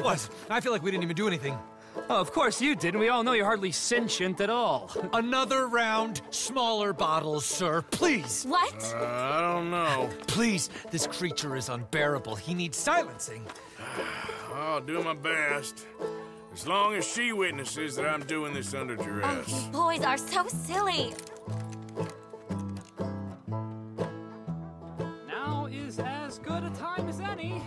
was. I feel like we didn't even do anything. Oh, of course you didn't. We all know you're hardly sentient at all. Another round, smaller bottles, sir. Please. What? Uh, I don't know. Please, this creature is unbearable. He needs silencing. I'll do my best. As long as she witnesses that I'm doing this under duress. Oh, you boys are so silly. Now is as good a time as any.